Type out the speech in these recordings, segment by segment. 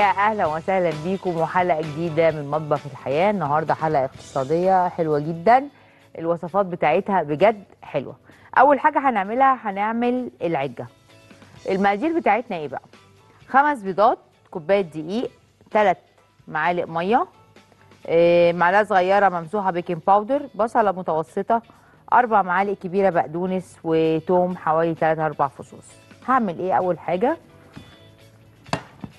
يا أهلا وسهلا بيكم وحلقة جديدة من مطبخ الحياة. النهارده حلقة اقتصادية حلوة جدا. الوصفات بتاعتها بجد حلوة. أول حاجة هنعملها هنعمل العجة. المقادير بتاعتنا إيه بقى؟ خمس بيضات كوباية دقيق ثلاث معالق مية إيه، معلقة صغيرة ممسوحة بيكنج باودر بصلة متوسطة أربع معالق كبيرة بقدونس وتوم حوالي 3 4 فصوص. هعمل إيه أول حاجة؟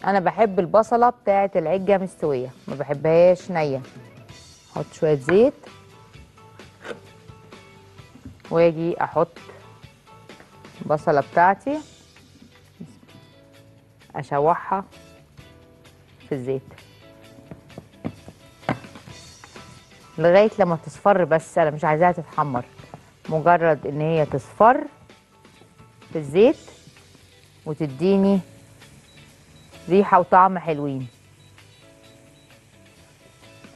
أنا بحب البصله بتاعه العجه مستويه ما بحبهاش نيه. أحط شوية زيت. واجي أحط البصله بتاعتي. اشوحها في الزيت. لغايه لما تصفر بس أنا مش عايزاها تتحمر. مجرد ان هي تصفر في الزيت وتديني ريحه وطعم حلوين.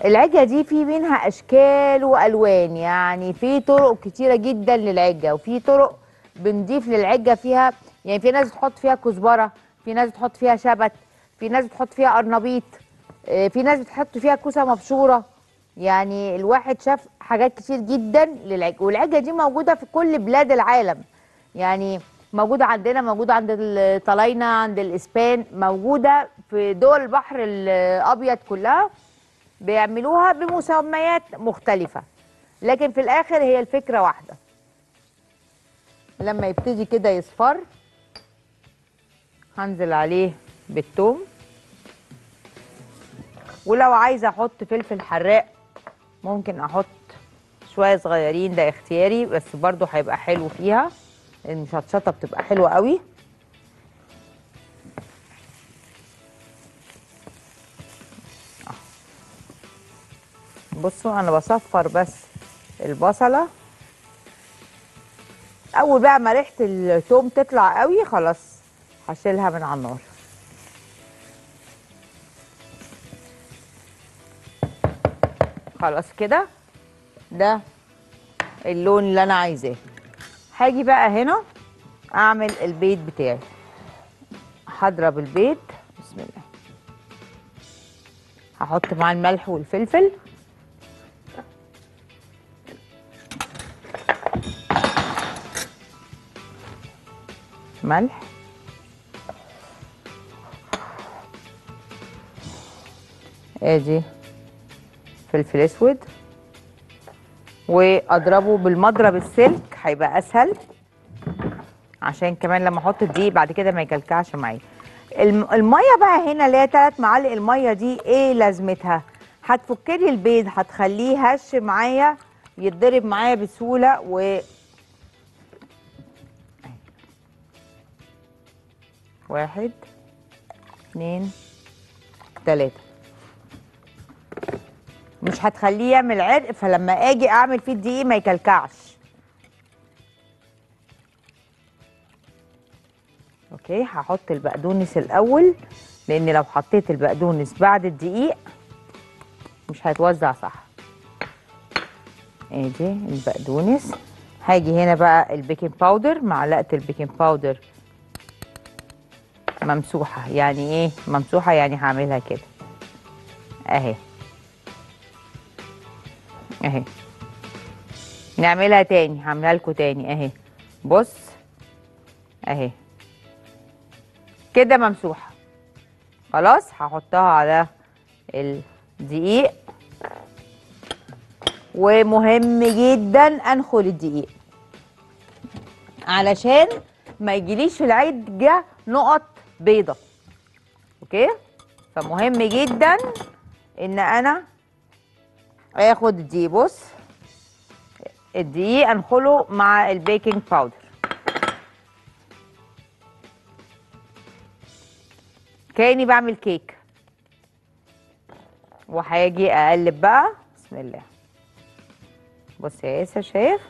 العجة دي في منها أشكال وألوان يعني في طرق كتيرة جدا للعجة وفي طرق بنضيف للعجة فيها يعني في ناس بتحط فيها كزبرة في ناس بتحط فيها شبت في ناس بتحط فيها قرنبيط آه، في ناس بتحط فيها كوسة مبشورة. يعني الواحد شاف حاجات كتير جدا للعجة والعجة دي موجودة في كل بلاد العالم. يعني موجودة عندنا موجودة عند الطلاينة عند الإسبان موجودة في دول البحر الأبيض كلها. بيعملوها بمسميات مختلفة لكن في الآخر هي الفكرة واحدة. لما يبتدي كده يصفر هنزل عليه بالثوم. ولو عايزه أحط فلفل حراق ممكن أحط شوية صغيرين ده اختياري بس برضو هيبقى حلو فيها. المشطشطه بتبقى حلوة قوي. بصوا أنا بصفر بس البصلة. أول بقى ما ريحة التوم تطلع قوي خلاص هشيلها من على النار. خلاص كده؟ ده اللون اللي أنا عايزاه. هاجي بقى هنا اعمل البيض بتاعي. هضرب البيض بسم الله. هحط معاه الملح والفلفل. ملح. ادي فلفل اسود. واضربه بالمضرب السلك هيبقى أسهل. عشان كمان لما أحط الدقيق بعد كده ما يكلكعش معايا. الم- المية بقى هنا اللي هي ثلاث معالق المية دي إيه لازمتها؟ هتفك لي البيض هتخليه هش معايا يتضرب معايا بسهولة و واحد اتنين تلاتة. مش هتخليه يعمل عرق فلما آجي أعمل فيه الدقيق ما يكلكعش. أوكي هحط البقدونس الأول لأن لو حطيت البقدونس بعد الدقيق مش هيتوزع صح. ادي البقدونس. هاجي هنا بقى ال baking powder. معلقة ال baking powder ممسوحة. يعني إيه ممسوحة؟ يعني هعملها كده. أهي. اهي. نعملها تاني هعملها لكم تاني اهي. بص اهي. كده ممسوحة. خلاص هحطها على الدقيق. ومهم جدا أنخل الدقيق. علشان ما يجيليش في العجة نقط بيضة. أوكي؟ فمهم جدا إن أنا آخد الدقيق بص. الدقيق انخله مع البيكنج باودر كأني بعمل كيك وهاجي أقلب بقى. بسم الله. بص يا ياسر شايف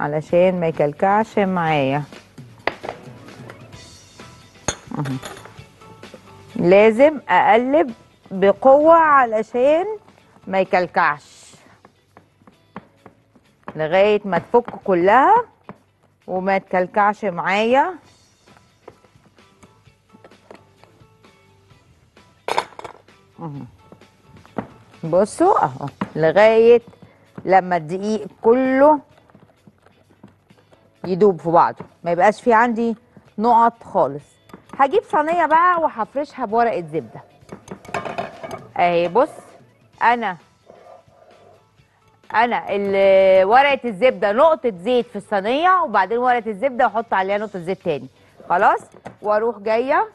علشان ما يكلكعش معايا. لازم أقلب بقوة علشان ما يكلكعش لغاية ما تفك كلها وما تكلكعش معايا. بصوا أهو لغاية لما الدقيق كله يدوب في بعضه. ما يبقاش في عندي نقط خالص. هجيب صينية بقى وهفرشها بورقة زبدة. أهي بص. أنا. أنا ورقة الزبدة نقطة زيت في الصينية وبعدين ورقة الزبدة وأحط عليها نقطة زيت تاني. خلاص؟ وأروح جاية.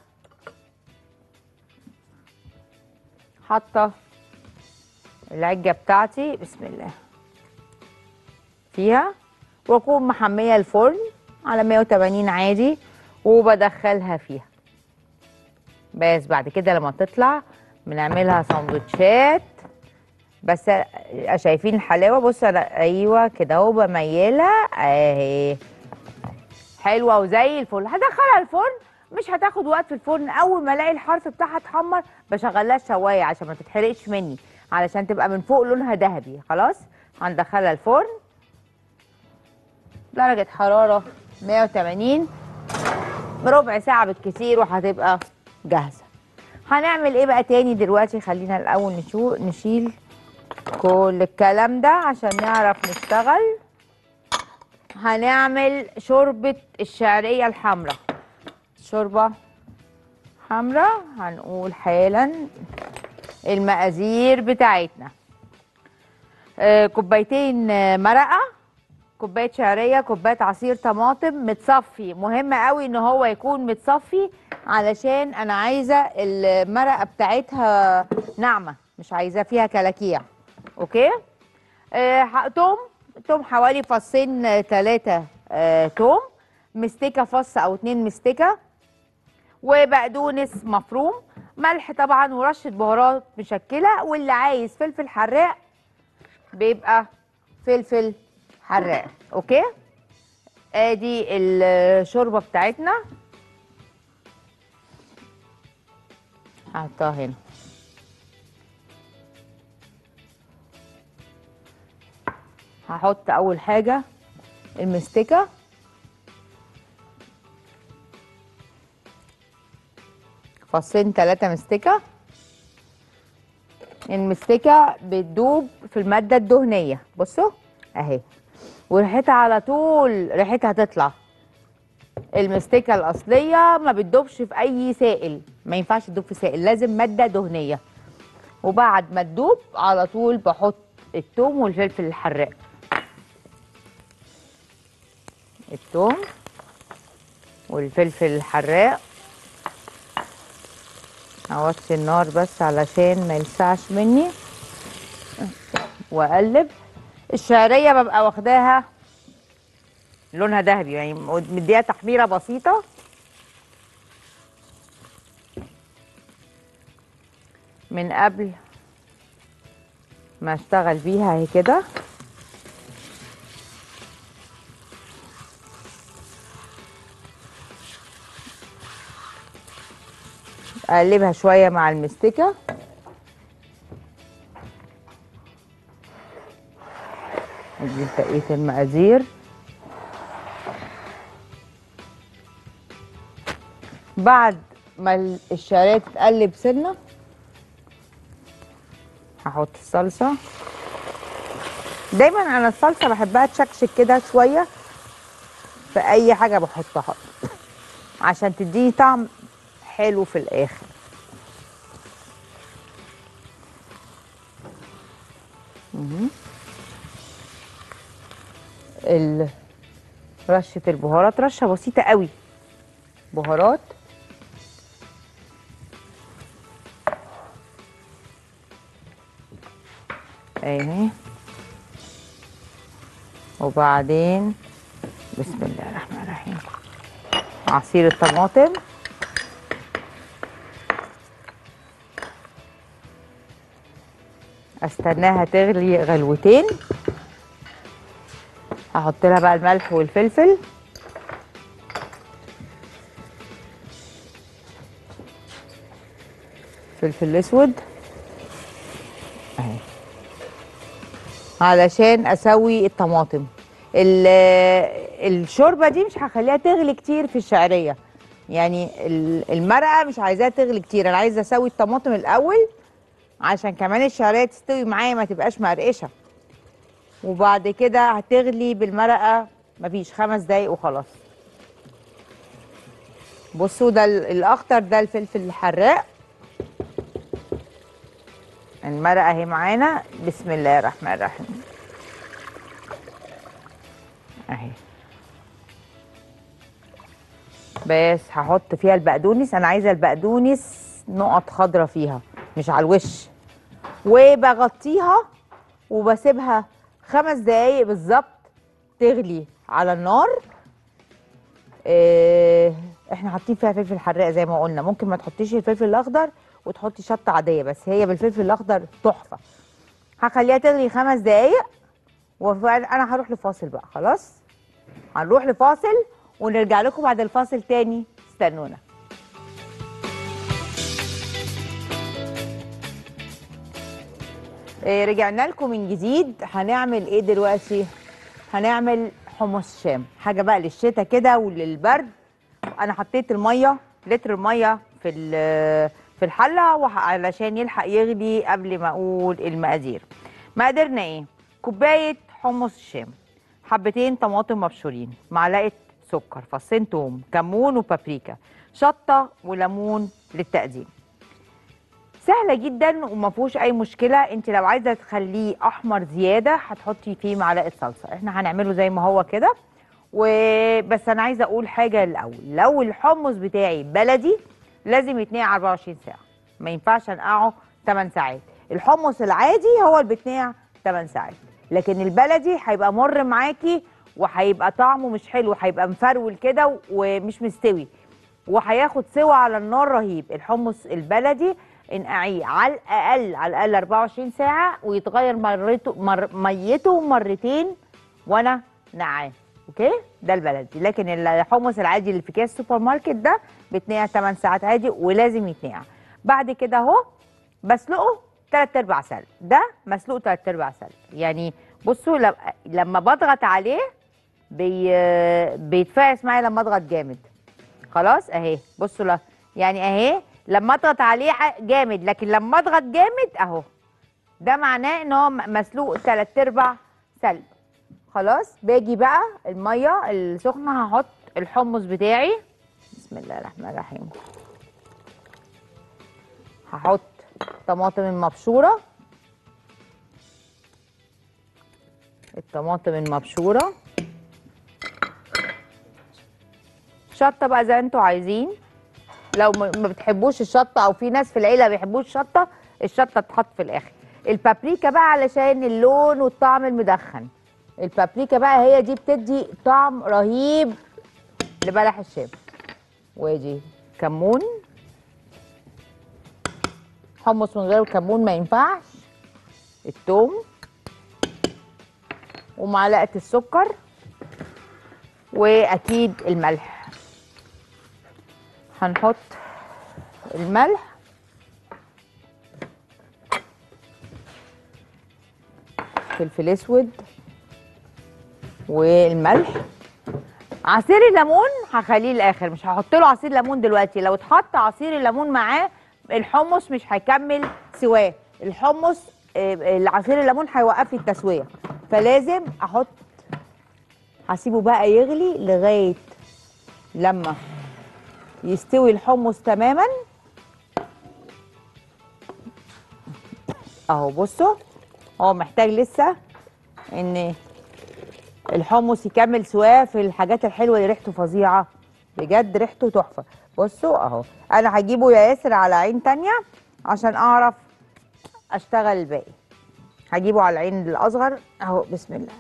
حاطة العجة بتاعتي. بسم الله. فيها. وأكون محمية الفرن على 180 عادي وبدخلها فيها. بس بعد كده لما تطلع بنعملها سندوتشات بس شايفين الحلاوة. بص أنا أيوه كده أهو بميلها أهي. حلوة وزي الفل. هدخلها الفرن. مش هتاخد وقت في الفرن. أول ما ألاقي الحرف بتاعها اتحمر بشغلها الشواية عشان ما تتحرقش مني علشان تبقى من فوق لونها ذهبي. خلاص؟ هندخلها الفرن. درجة حرارة 180 ربع ساعة بالكثير وهتبقى جاهزة. هنعمل إيه بقى تاني دلوقتي؟ خلينا الأول نشيل كل الكلام ده عشان نعرف نشتغل. هنعمل شوربة الشعرية الحمراء. شوربة حمراء هنقول حالا المقادير بتاعتنا. آه، كوبايتين مرقة كوباية شعرية كوباية عصير طماطم متصفي. مهم قوي إن هو يكون متصفي علشان أنا عايزة المرقة بتاعتها ناعمة مش عايزة فيها كلاكيع. أوكي؟ آه، توم توم حوالي فصين ثلاثة توم. مستكة فص أو اتنين مستكة وبقدونس مفروم. ملح طبعا ورشة بهارات مشكلة. واللي عايز فلفل حراق بيبقى فلفل حراق. أوكي؟ آدي الشوربة بتاعتنا. هحطها هنا. هحط أول حاجة المستكة. فصين ثلاثة مستكة. المستكة بتدوب في المادة الدهنية. بصوا أهي. وريحتها على طول ريحتها تطلع المستكة الأصلية ما بتدوبش في أي سائل. ما ينفعش تدوب في سائل لازم مادة دهنية. وبعد ما تدوب على طول بحط الثوم والفلفل الحراق. الثوم والفلفل الحراق. أوطي النار بس علشان ما يلسعش مني. وأقلب. الشعرية ببقى واخداها لونها ذهبي يعني مديها تحميرة بسيطة. من قبل ما أشتغل بيها أهي كده. اقلبها شوية مع المستكة. ادي بقية المقادير. بعد ما الشعرية تتقلب سنة هحط الصلصة. دايما أنا الصلصة بحبها تشكشك كده شوية في أي حاجة بحطها عشان تديني طعم حلو في الآخر. رشة البهارات رشة بسيطة قوي. بهارات. اهي. وبعدين بسم الله الرحمن الرحيم. عصير الطماطم. استناها تغلي غلوتين. هحط لها بقى الملح والفلفل. فلفل أسود. علشان أسوي الطماطم. ال- الشوربة دي مش هخليها تغلي كتير في الشعرية. يعني ال- المرقة مش عايزاها تغلي كتير. أنا عايزة أسوي الطماطم الأول عشان كمان الشعرية تستوي معايا ما تبقاش مقرقشه وبعد كده هتغلي بالمرقة مفيش خمس دقايق وخلاص. بصوا ده ال- الأخضر ده الفلفل الحراق. المرقة أهي معانا. بسم الله الرحمن الرحيم. أهي. بس هحط فيها البقدونس. أنا عايزة البقدونس نقط خضرة فيها. مش على الوش. وبغطيها وبسيبها خمس دقايق بالظبط تغلي على النار. إيه إحنا حاطين فيها فلفل حراق زي ما قلنا. ممكن ما تحطيش الفلفل الأخضر وتحطي شطة عادية بس. هي بالفلفل الأخضر تحفة. هخليها تغلي خمس دقايق وأنا هروح لفاصل بقى. خلاص؟ هنروح لفاصل ونرجع لكم بعد الفاصل تاني. استنونا. رجعنا لكم من جديد. هنعمل إيه دلوقتي؟ هنعمل حمص شام. حاجة بقى للشتاء كده وللبرد. أنا حطيت المية لتر المية في في الحلة علشان يلحق يغلي قبل ما أقول المقادير. مقاديرنا إيه؟ كوباية حمص الشام حبتين طماطم مبشورين معلقة سكر فصين توم كمون وبابريكا شطة وليمون للتقديم. سهلة جدا وما فيهوش أي مشكلة. أنت لو عايزة تخليه أحمر زيادة هتحطي فيه معلقة صلصة. إحنا هنعمله زي ما هو كده. وبس أنا عايزة أقول حاجة الأول. لو الحمص بتاعي بلدي لازم يتنقع 24 ساعة. ما ينفعش أنقعه 8 ساعات. الحمص العادي هو اللي بيتنقع 8 ساعات. لكن البلدي هيبقى مر معاكي وهيبقى طعمه مش حلو هيبقى مفرول كده ومش مستوي. وهياخد سوا على النار رهيب. الحمص البلدي انقعيه على الأقل على الأقل 24 ساعة ويتغير مرته مر ميته مرتين وأنا نقعاه أوكي؟ ده البلدي لكن الحمص العادي اللي في كيس السوبر ماركت ده بيتنقع 8 ساعات عادي ولازم يتنقع. بعد كده أهو بسلقه تلات أرباع سلق ده مسلوق تلات أرباع سلق يعني بصوا لم- لما بضغط عليه بي بيتفعس معايا لما أضغط جامد. خلاص؟ أهي. بصوا لا. يعني أهي لما اضغط عليه جامد لكن لما اضغط جامد اهو. ده معناه إن هو مسلوق تلات أرباع سلق خلاص؟ باجي بقى المية السخنة هحط الحمص بتاعي. بسم الله الرحمن الرحيم. هحط طماطم المبشورة. الطماطم المبشورة. شطة بقى زي أنتوا عايزين. لو ما بتحبوش الشطة أو في ناس في العيلة ما بيحبوش الشطه الشطة تتحط في الآخر. البابريكا بقى علشان اللون والطعم المدخن. البابريكا بقى هي دي بتدي طعم رهيب لبلح الشام. وادي كمون. حمص من غير كمون ما ينفعش. التوم. ومعلقة السكر. وأكيد الملح. هنحط الملح. فلفل أسود والملح. عصير الليمون هخليه الآخر مش هحط له عصير ليمون دلوقتي لو اتحط عصير الليمون معاه الحمص مش هيكمل سواه الحمص آه، العصير الليمون هيوقف لي التسوية فلازم أحط هسيبه بقى يغلي لغاية لما يستوي الحمص تماما. اهو بصوا هو محتاج لسه ان الحمص يكمل سواه في الحاجات الحلوة اللي ريحته فظيعة. بجد ريحته تحفة. بصوا اهو أنا هجيبه يا ياسر على عين تانية عشان اعرف اشتغل الباقي. هجيبه على العين الأصغر. اهو بسم الله.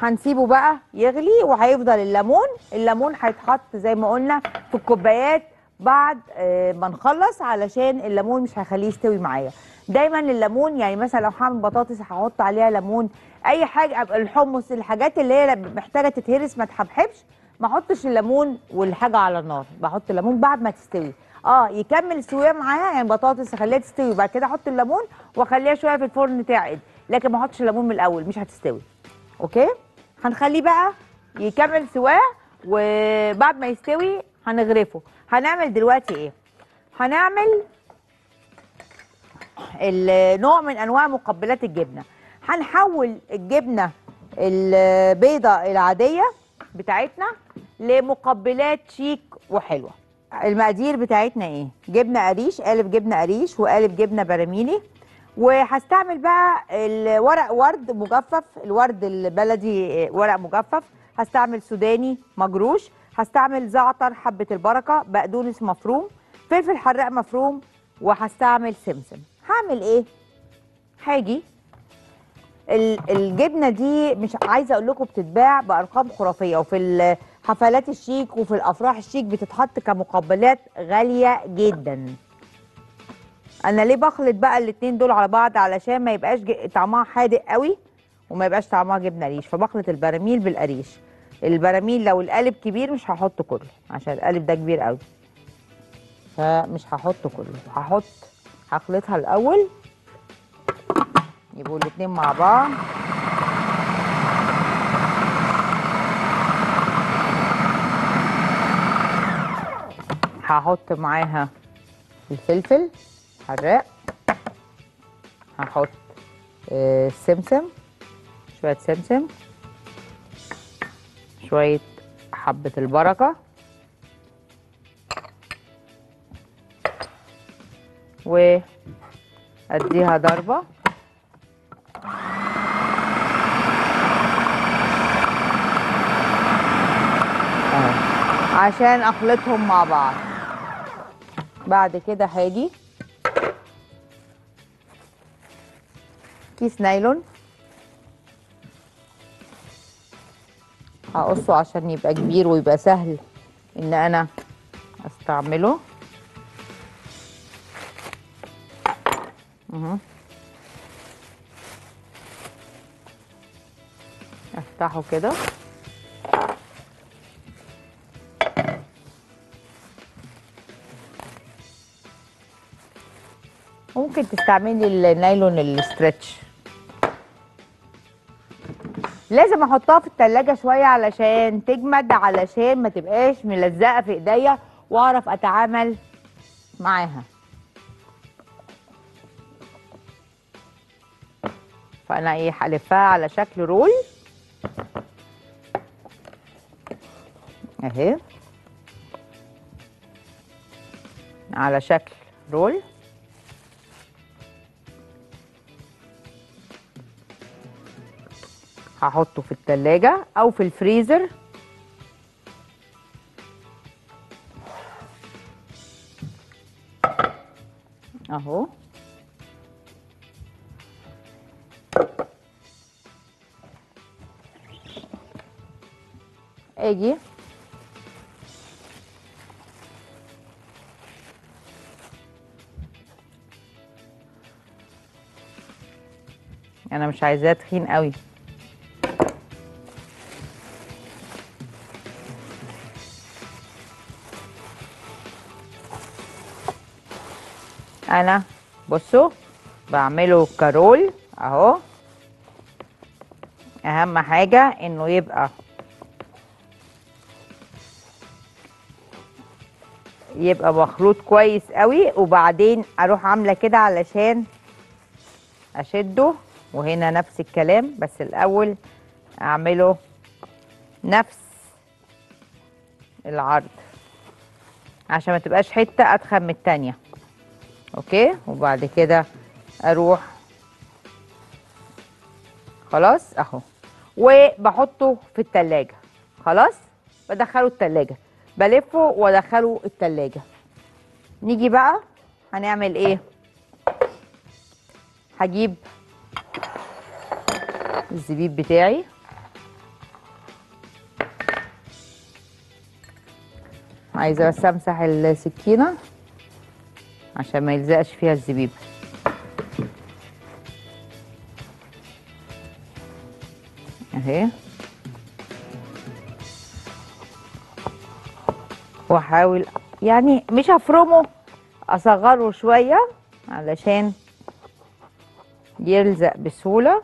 هنسيبه بقى يغلي وهيفضل الليمون. الليمون هيتحط زي ما قلنا في الكوبايات بعد آه، ما نخلص علشان الليمون مش هيخليه يستوي معايا. دايما الليمون يعني مثلا لو هعمل بطاطس هحط عليها ليمون أي حاجة الحمص الحاجات اللي هي محتاجة تتهرس ما تحبحبش ما احطش الليمون والحاجة على النار. بحط الليمون بعد ما تستوي. آه يكمل سوية معاها يعني بطاطس أخليها تستوي وبعد كده أحط الليمون وأخليها شوية في الفرن تعقد. لكن ما احطش الليمون من الأول مش هتستوي. أوكي؟ هنخليه بقى يكمل سواه وبعد ما يستوي هنغرفه. هنعمل دلوقتي إيه؟ هنعمل نوع من أنواع مقبلات الجبنة. هنحول الجبنة البيضة العادية بتاعتنا لمقبلات شيك وحلوة. المقادير بتاعتنا إيه؟ جبنة قريش قالب جبنة قريش وقالب جبنة براميلي. وهستعمل بقى الورق ورد مجفف الورد البلدي ورق مجفف. هستعمل سوداني مجروش. هستعمل زعتر حبة البركة بقدونس مفروم فلفل حراق مفروم وهستعمل سمسم. هعمل إيه؟ هاجي. ال- الجبنة دي مش عايزة أقول لكم بتتباع بأرقام خرافية وفي الحفلات الشيك وفي الأفراح الشيك بتتحط كمقبلات غالية جدا. أنا ليه بخلط بقى الاتنين دول على بعض علشان ما يبقاش طعمها حادق قوي وما يبقاش طعمها جبنة ريش فبخلط البراميل بالقريش. البراميل لو القالب كبير مش هحط كله عشان القالب ده كبير قوي. فمش هحط كله هحط هخلطها الأول. يبقوا الاتنين مع بعض. هحط معاها الفلفل. حراق. هحط آه، السمسم شوية سمسم شوية حبة البركة وأديها ضربة. أهو. عشان أخلطهم مع بعض. بعد كده هاجي. كيس نايلون. هقصه عشان يبقى كبير ويبقى سهل إن أنا أستعمله. أفتحه كده. ممكن تستعملي النايلون الاسترتش لازم احطها في التلاجة شوية علشان تجمد علشان ما تبقاش ملزقة في ايديا واعرف اتعامل معاها. فانا إيه هلفها على شكل رول. اهي. على شكل رول. هحطه في التلاجة أو في الفريزر. أهو. آجي. أنا مش عايزاه تخين قوي. أنا بصوا بعمله كرول أهو. أهم حاجة إنه يبقى يبقى مخلوط كويس قوي وبعدين أروح عاملة كده علشان أشده. وهنا نفس الكلام بس الأول أعمله نفس العرض عشان ما تبقاش حتة أتخن من التانية. أوكي؟ وبعد كده أروح. خلاص؟ أهو. وبحطه في التلاجة. خلاص؟ بدخله التلاجة. بلفه وادخله التلاجة. نيجي بقى. هنعمل إيه؟ هجيب الزبيب بتاعي. عايزة بس امسح السكينة. عشان ما يلزقش فيها الزبيب. اهي. واحاول يعني مش هفرمه اصغره شوية علشان يلزق بسهولة.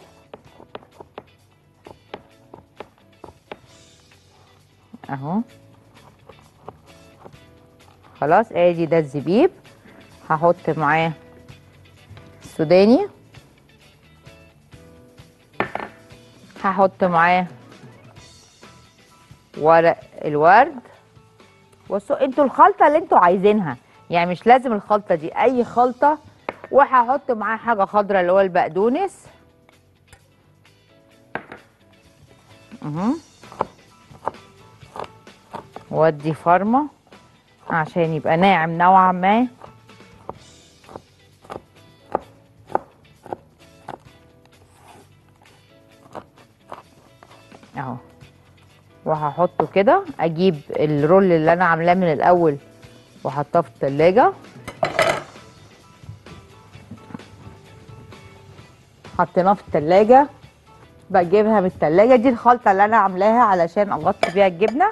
اهو. خلاص ادي ده الزبيب. هحط معاه السوداني هحط معاه ورق الورد. بصوا أنتوا الخلطة اللي أنتوا عايزينها يعني مش لازم الخلطة دي أي خلطة. وهحط معاه حاجة خضراء اللي هو البقدونس. اهو. وادي فرمه عشان يبقى ناعم نوعا ما. وهحطه كده أجيب الرول اللي أنا عاملاه من الأول وأحطها في التلاجة. حطيناه في التلاجة بجيبها من التلاجة. دي الخلطة اللي أنا عاملاها علشان أغطي بيها الجبنة.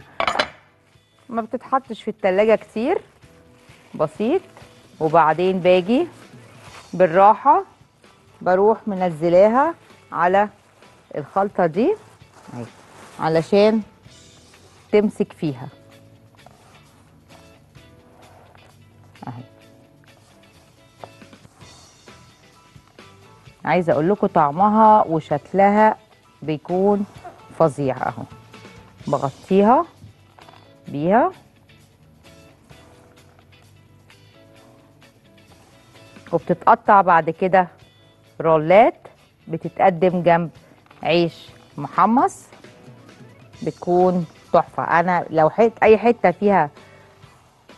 ما بتتحطش في التلاجة كتير بسيط. وبعدين باجي بالراحة بروح منزلاها على الخلطة دي اهي علشان تمسك فيها. أهي. عايزة أقول لكم طعمها وشكلها بيكون فظيع أهو. بغطيها بيها. وبتتقطع بعد كده رولات بتتقدم جنب عيش محمص. بتكون تحفة. أنا لو حت أي حتة فيها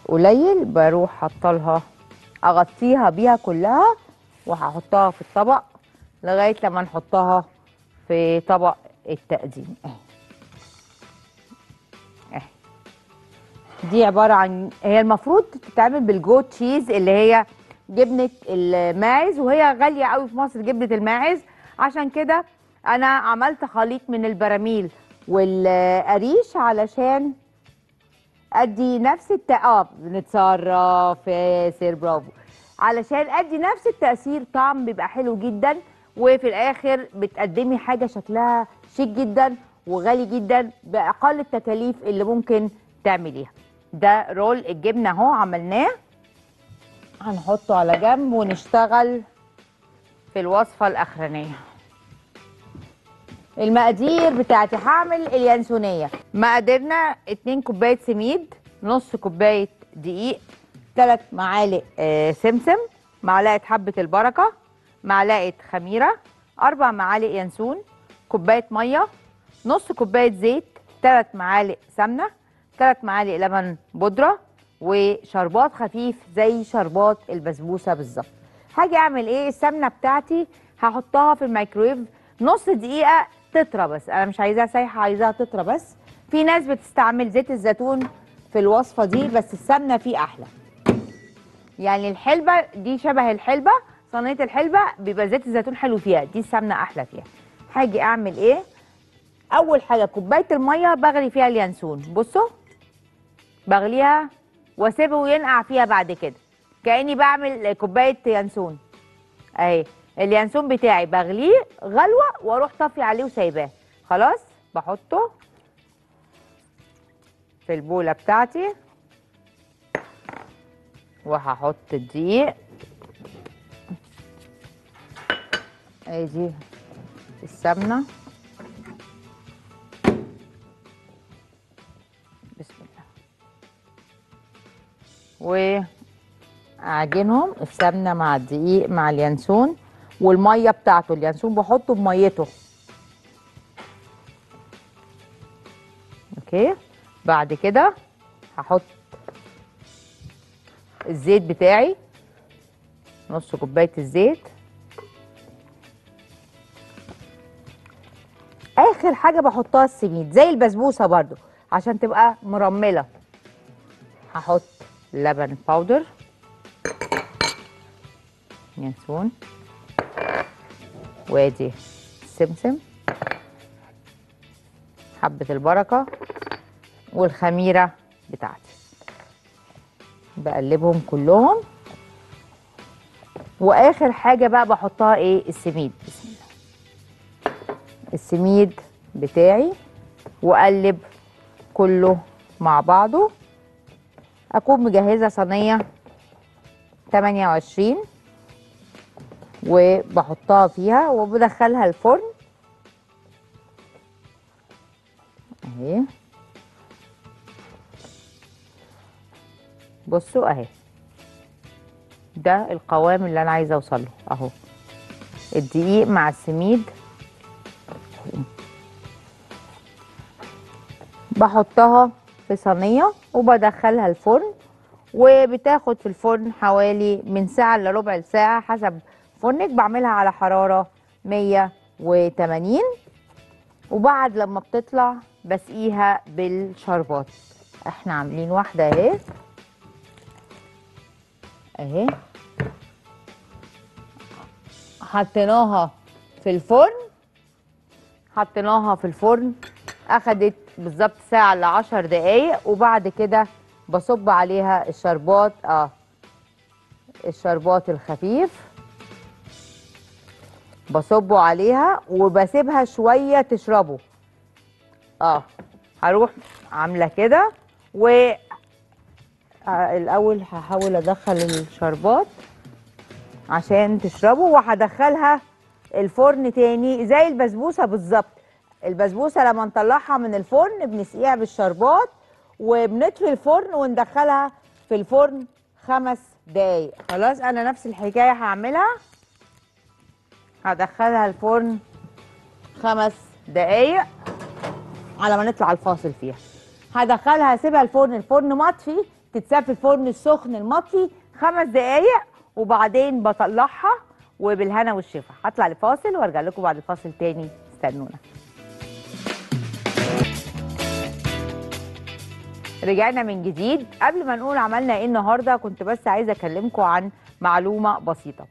قليل بروح حاطه أغطيها بيها كلها وهحطها في الطبق لغاية لما نحطها في طبق التقديم. اهي اهي دي عبارة عن هي المفروض تتعمل بالجوت تشيز اللي هي جبنة الماعز وهي غالية قوي في مصر جبنة الماعز. عشان كده أنا عملت خليط من البراميل. والقريش علشان أدي نفس الت... آه بنتصرف ياسر برافو. علشان أدي نفس التأثير طعم بيبقى حلو جدا وفي الآخر بتقدمي حاجة شكلها شيك جدا وغالي جدا بأقل التكاليف اللي ممكن تعمليها. ده رول الجبنة أهو عملناه. هنحطه على جنب ونشتغل في الوصفة الأخرانية. المقادير بتاعتي. هعمل اليانسونية. مقاديرنا 2 كوباية سميد نص كوباية دقيق 3 معالق آه سمسم معلقة حبة البركة معلقة خميرة 4 معالق ينسون كوباية مية نص كوباية زيت 3 معالق سمنة 3 معالق لبن بودرة وشربات خفيف زي شربات البسبوسة بالظبط. هاجي أعمل إيه؟ السمنة بتاعتي هحطها في الميكرويف. نص دقيقة تطرى بس. أنا مش عايزاها سايحه عايزاها تطرى بس. في ناس بتستعمل زيت الزيتون في الوصفة دي بس السمنة فيه أحلى. يعني الحلبة دي شبه الحلبة صينية الحلبة بيبقى زيت الزيتون حلو فيها دي السمنة أحلى فيها. هاجي أعمل إيه؟ أول حاجة كوباية المية بغلي فيها اليانسون. بصوا بغليها واسيبه ينقع فيها بعد كده. كأني بعمل كوباية يانسون. أهي. اليانسون بتاعي بغليه غلوة وأروح طافي عليه وسايباه. خلاص؟ بحطه في البولة بتاعتي. وهحط الدقيق ادي السمنة. بسم الله. وأعجنهم السمنة مع الدقيق مع اليانسون. والميه بتاعته اليانسون بحطه بميته أوكي؟ بعد كده هحط الزيت بتاعي نص كوباية الزيت. آخر حاجة بحطها السميد زي البسبوسة برضو عشان تبقى مرملة. هحط لبن باودر ينسون وادي السمسم حبة البركة والخميرة بتاعتي. بقلبهم كلهم. وآخر حاجة بقى بحطها إيه؟ السميد. بسم الله السميد بتاعي وأقلب كله مع بعضه. أكون مجهزة صينية 28 وبحطها فيها وبدخلها الفرن. اهي. بصوا اهي. ده القوام اللي أنا عايزة اوصل له. اهو. الدقيق مع السميد. بحطها في صينية وبدخلها الفرن. وبتاخد في الفرن حوالي من ساعة الا ربع ساعة حسب فرنك بعملها على حرارة 180 وبعد لما بتطلع بسقيها بالشربات. إحنا عاملين واحدة اهي. اهي. حطيناها في الفرن. حطيناها في الفرن. أخدت بالظبط ساعة ل 10 دقايق. وبعد كده بصب عليها الشربات. آه الشربات الخفيف. بصبه عليها وبسيبها شوية تشربه. آه هروح عاملة كده و آه، الأول هحاول أدخل الشربات عشان تشربه وهدخلها الفرن تاني زي البسبوسة بالظبط. البسبوسة لما نطلعها من الفرن بنسقيها بالشربات وبنطفي الفرن وندخلها في الفرن خمس دقايق. خلاص أنا نفس الحكاية هعملها. هدخلها الفرن خمس دقايق على ما نطلع الفاصل فيها. هدخلها اسيبها الفرن الفرن مطفي تتساب في الفرن السخن المطفي خمس دقايق وبعدين بطلعها وبالهنا والشفا. هطلع لفاصل وارجع لكم بعد الفاصل تاني. استنونا. رجعنا من جديد. قبل ما نقول عملنا إيه النهارده كنت بس عايزة أكلمكم عن معلومة بسيطة.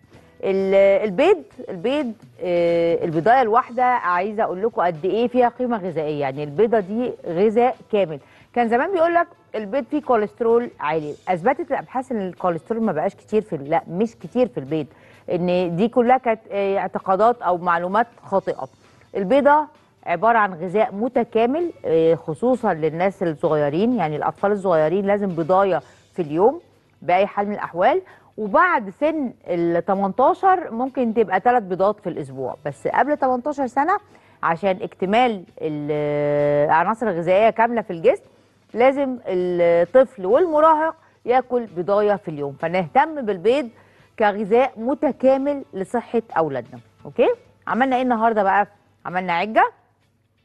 البيض البيض آه، البيضايه الواحدة عايزة أقول لكم قد إيه فيها قيمة غذائية. يعني البيضة دي غذاء كامل. كان زمان بيقول لك البيض فيه كوليسترول عالي. أثبتت الابحاث إن الكوليسترول ما بقاش كتير في لا مش كتير في البيض. إن دي كلها كانت آه، اعتقادات أو معلومات خاطئة. البيضة عبارة عن غذاء متكامل آه، خصوصا للناس الصغيرين. يعني الأطفال الصغيرين لازم بضاية في اليوم بأي حال من الأحوال. وبعد سن ال 18 ممكن تبقى ثلاث بيضات في الأسبوع. بس قبل 18 سنة عشان اكتمال ال- العناصر الغذائيه كاملة في الجسم لازم الطفل والمراهق ياكل بضايه في اليوم. فنهتم بالبيض كغذاء متكامل لصحة أولادنا. أوكي؟ عملنا إيه النهارده بقى؟ عملنا عجة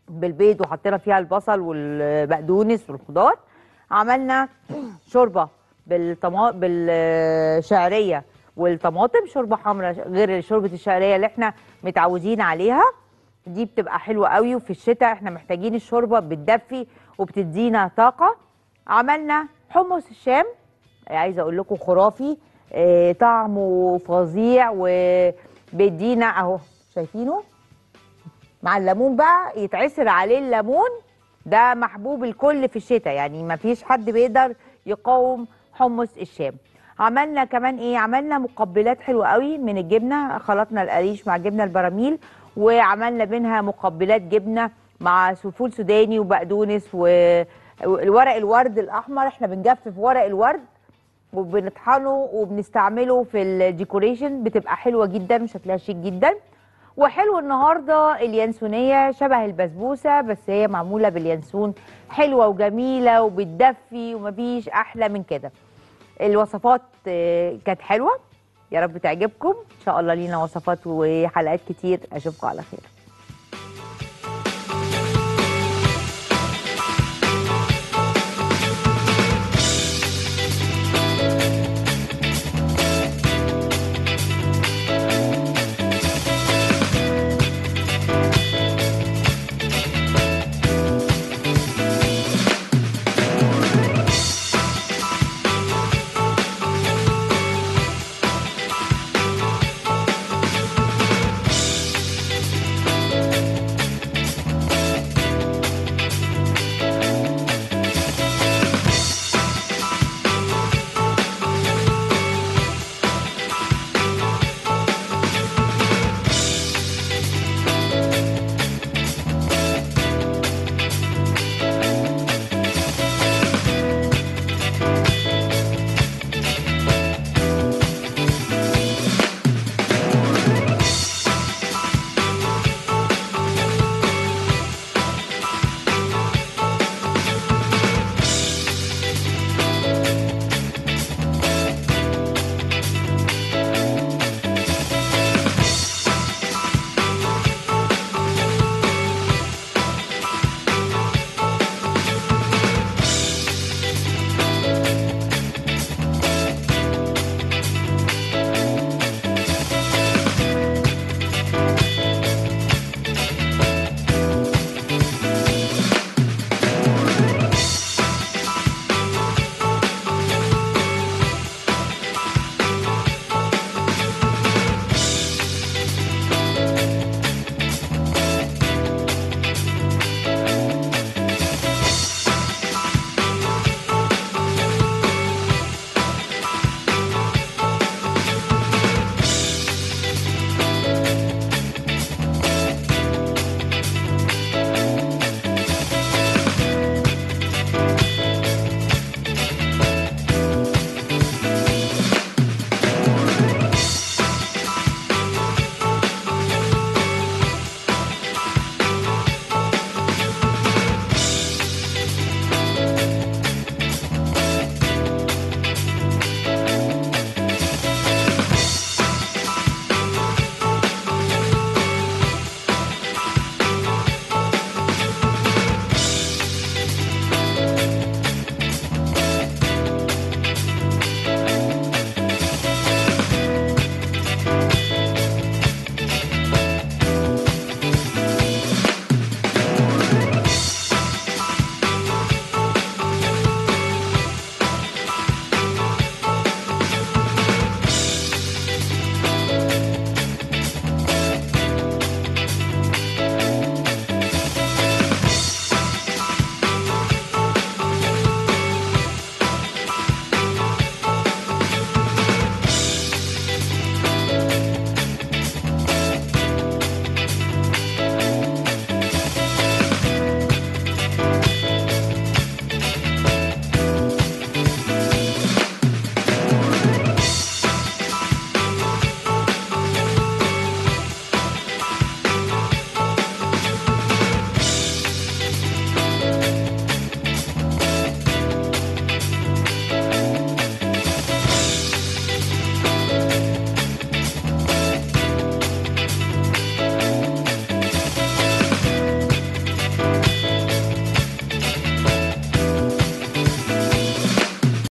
بالبيض وحطينا فيها البصل والبقدونس والخضار. عملنا شوربة. بالطما بالشعرية. والطماطم شوربة حمراء غير شوربة الشعرية اللي إحنا متعودين عليها. دي بتبقى حلوة قوي وفي الشتاء إحنا محتاجين الشوربة بتدفي وبتدينا طاقة. عملنا حمص الشام. عايزة أقول لكم خرافي. آه، طعمه فظيع وبيدينا أهو شايفينه؟ مع الليمون بقى يتعصر عليه الليمون. ده محبوب الكل في الشتاء يعني ما فيش حد بيقدر يقاوم حمص الشام. عملنا كمان إيه؟ عملنا مقبلات حلوة قوي من الجبنة خلطنا القريش مع الجبنه البراميل وعملنا منها مقبلات جبنة مع فول سوداني وبقدونس وورق الورد الأحمر. إحنا بنجفف ورق الورد وبنطحنه وبنستعمله في ال decoration. بتبقى حلوة جدا وشكلها شيك جدا. وحلو النهارده اليانسونية شبه البسبوسة بس هي معمولة باليانسون حلوة وجميلة وبتدفي ومفيش أحلى من كده. الوصفات آه، كانت حلوة. يا رب تعجبكم. إن شاء الله لينا وصفات وحلقات كتير. أشوفكم على خير.